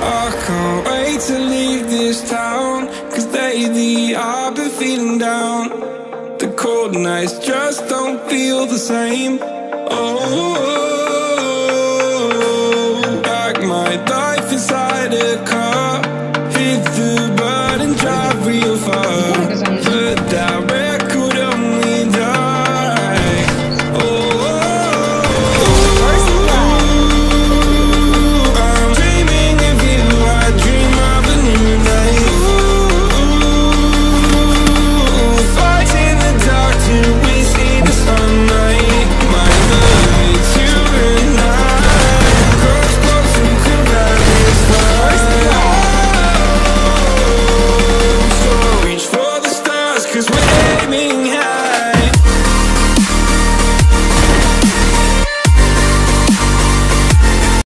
I can't wait to leave this town Cause lately I've been feeling down. The cold nights just don't feel the same. Oh, like my life inside a car flaming hell